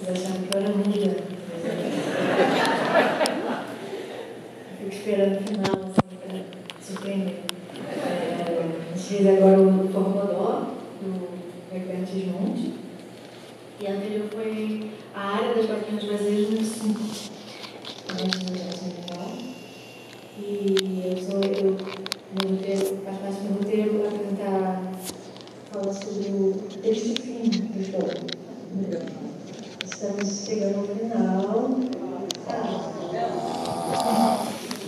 Vocês acharam que eu era muda. Fico esperando o final, assim, para surpreender. É, a agora o Forrodó, do Recantes Monte. E anterior foi a área das vaquinas brasileiras no 5. E eu sou, eu, no roteiro, faço parte do roteiro, apresentar, fala sobre o este fim do história. Estamos chegando ao final. Tá.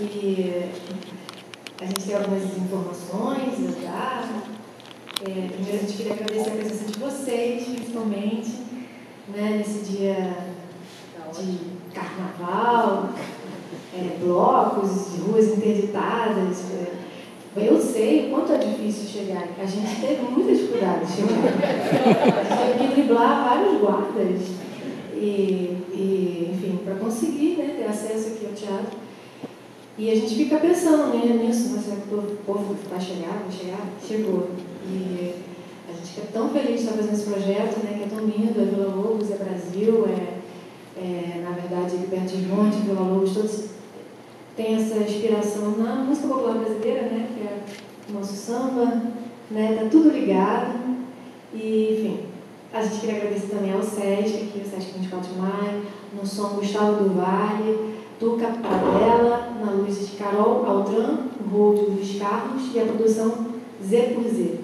E a gente tem algumas informações a dar. É, primeiro, a gente queria agradecer a presença de vocês, principalmente, né, nesse dia de carnaval, é, blocos de ruas interditadas. É, eu sei o quanto é difícil chegar. A gente teve muita dificuldade de chegar. A gente teve que driblar vários guardas. E, e enfim, para conseguir né, ter acesso aqui ao teatro. E a gente fica pensando né, nisso, mas será que o povo vai chegar? Vai chegar? Chegou. E a gente fica tão feliz de estar fazendo esse projeto, né, que é tão lindo, é Vila Lobos, é Brasil, é, é na verdade, Liberto de Monte, Vila Lobos, todos tem essa inspiração na música popular brasileira, né, que é o nosso samba, né, tá tudo ligado. E, enfim, a gente queria agradecer também ao SESC, aqui, o SESC 24 de Maio, no som Gustavo do Vale, Tuca Padella, na luz de Carol Altran, rol de Luiz Carlos e a produção Z por Z.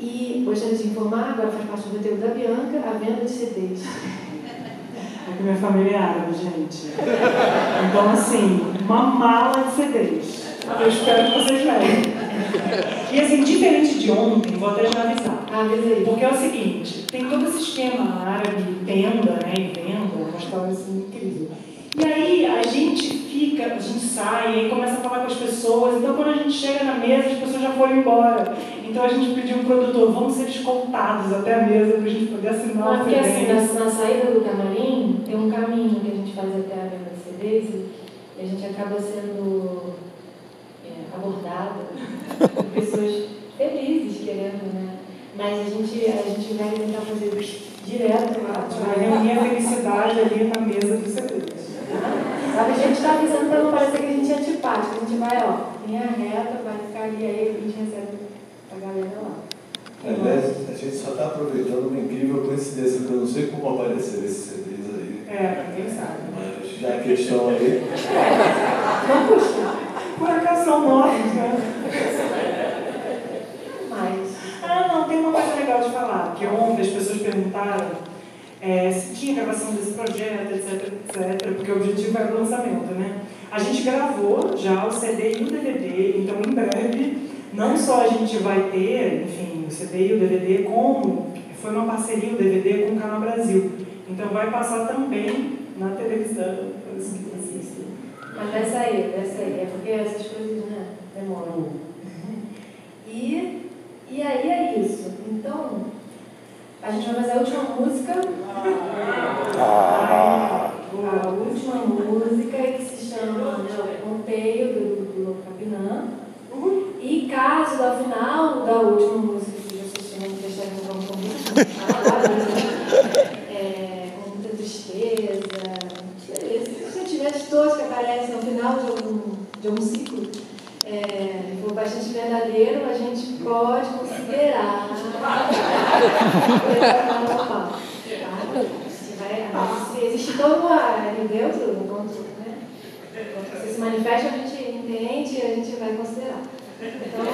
E gostaria de informar, agora faz parte do roteiro da Bianca, a venda de CDs. É que minha família é árabe, gente. Então, assim, uma mala de CDs. Eu espero que vocês venham. E assim, diferente de ontem, vou até já avisar. Ah, avisei. Porque é o seguinte, tem todo esse esquema árabe, tenda, né, e venda, uma história assim incrível. E aí a gente fica, a gente sai, e começa a falar com as pessoas, então quando a gente chega na mesa, as pessoas já foram embora. Então a gente pediu ao produtor, vamos ser escoltados até a mesa para a gente poder assinar Não, o porque assim, CD. na, na saída do camarim, tem um caminho que a gente faz até a venda de CDs e a gente acaba sendo é, abordada por pessoas felizes querendo, né? Mas a gente, a gente vai tentar fazer direto lá. A gente vai reunir a felicidade ali na mesa do CD. Sabe, a gente está avisando para não parecer que a gente é antipático. A gente vai, ó, linha reta, vai ficar ali, aí a gente recebe a galera lá. Aliás, a gente só está aproveitando uma incrível coincidência, que eu não sei como apareceram esses CDs aí, É, quem sabe. mas já que estão aí, Não custa. Por acaso são novos, né? Mas, Ah, não, tem uma coisa legal de falar, que ontem as pessoas perguntaram é, se tinha gravação desse projeto, etc, etc, porque o objetivo era o lançamento, né? A gente gravou já o CD e o DVD, então em breve, não só a gente vai ter, enfim, o CD e o DVD, como foi uma parceria o DVD com o Canal Brasil. Então vai passar também na televisão, assistem. mas vai sair, vai sair. É porque essas coisas, né, demoram. E, e aí é isso. Então, a gente vai fazer a última música. A última música que se chama né, o Ponteio do, do Capinã. E caso ao final da última música que vocês tenham que deixar de encontrar um convite, é, com muita tristeza, se sentimentos todos que aparecem no final de algum, de algum ciclo, é, for bastante verdadeiro, a gente pode considerar. Existe todo ali dentro, enquanto, né? enquanto você se manifesta, a gente entende e a gente vai considerar. Então,